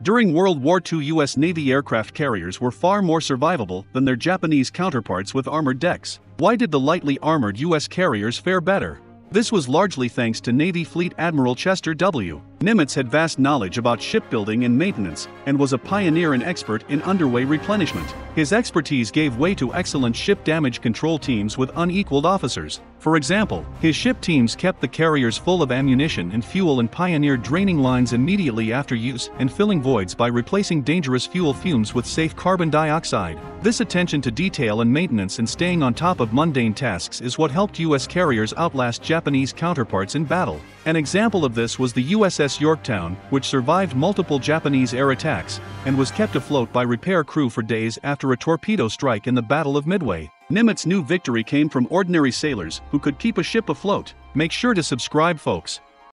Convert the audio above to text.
During World War II, U.S. Navy aircraft carriers were far more survivable than their Japanese counterparts with armored decks. Why did the lightly armored U.S. carriers fare better? This was largely thanks to Navy Fleet Admiral Chester W. Nimitz had vast knowledge about shipbuilding and maintenance, and was a pioneer and expert in underway replenishment. His expertise gave way to excellent ship damage control teams with unequaled officers. For example, his ship teams kept the carriers full of ammunition and fuel and pioneered draining lines immediately after use and filling voids by replacing dangerous fuel fumes with safe carbon dioxide. This attention to detail and maintenance and staying on top of mundane tasks is what helped U.S. carriers outlast Japanese counterparts in battle. An example of this was the USS Yorktown, which survived multiple Japanese air attacks and was kept afloat by repair crew for days after a torpedo strike in the Battle of Midway. Nimitz' new victory came from ordinary sailors who could keep a ship afloat. Make sure to subscribe, folks.